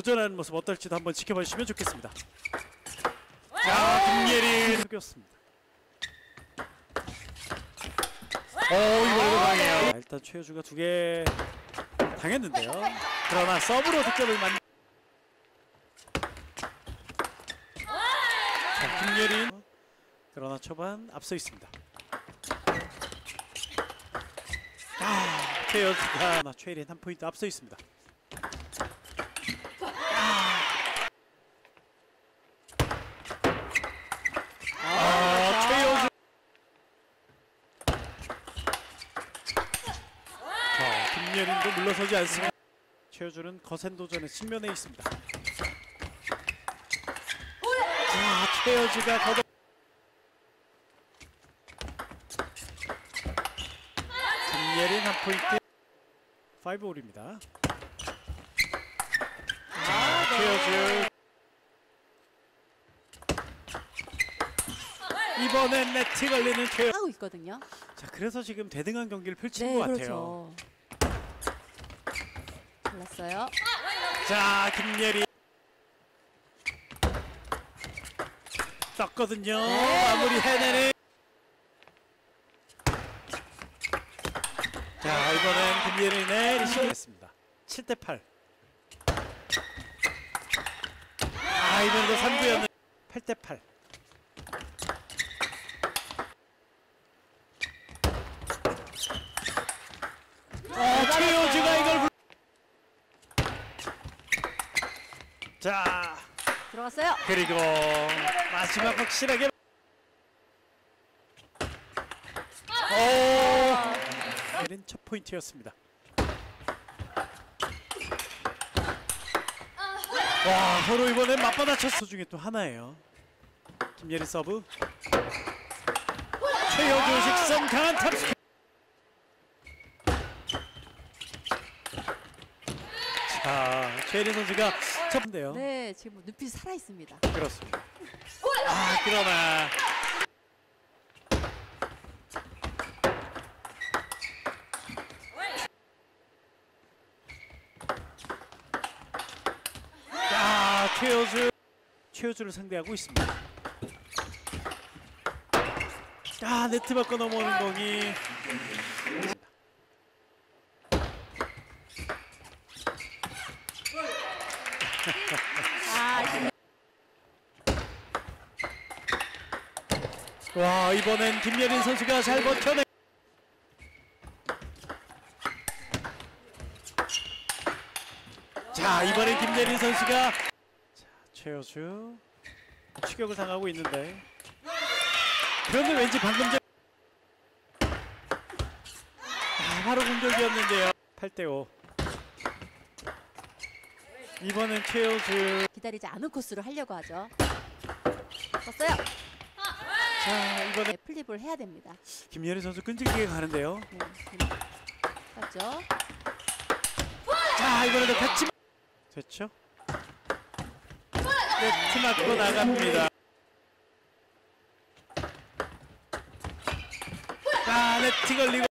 도전하는 모습 어떨지도 한번 지켜봐 주시면 좋겠습니다. 자, 김예린 속였습니다. 오, 이번에도 강해요. 자, 일단 최효주가 두 개 당했는데요. 그러나 서브로 득점을 만. 자, 김예린. 그러나 초반 앞서 있습니다. 아, 최효주가 최일인 한 포인트 앞서 있습니다. 아, 최효주. 자, 김예린도 물러서지 않습니다. 최효주는 거센 도전에 측면에 있습니다. 자, 최효주가 걷어. 김예린 한 포인트. 5올입니다. 자, 최효주. 이번엔 네트 걸리는 최효. 하고 있거든요. 자, 그래서 지금 대등한 경기를 펼치는 네, 것 같아요. 그렇죠. 잘랐어요. 자, 김예리 떴거든요. 마무리 해내는. 자, 이번엔 김예린의 리시브했습니다. 7대 8. 아, 이번에도 3구였는 8대 8. 어, 최효주가 이걸 불... 자, 들어갔어요. 그리고 마지막 확실하게 오! 이는 첫 포인트였습니다. 와, 서로 이번엔 맞받아쳤어 중에 또 하나예요. 김예리 서브. 최효주 식성 강한 탑 자, 최예리 선수가 첫인데요. 네, 지금 눈빛이 살아 있습니다. 그렇습니다. 아 그러나 야 최효주 최효주를 상대하고 있습니다. 아 네트 밖고 넘어오는 공이 아, 지금 와 이번엔 김예린 선수가 잘 버텨내. 자 이번엔 김예린 선수가 자, 최효주 추격을 당하고 있는데 그런데 왠지 방금 전 아, 바로 공격이었는데요. 8대5 이번엔 최효주 기다리지 않은 코스로 하려고 하죠. 썼어요. 자 이번에 네, 플립을 해야 됩니다. 김예린 선수 끈질기게 가는데요. 네, 맞죠? 자 이번에도 같이 됐죠? 네트 맞고 나갑니다. 자 네트 걸리고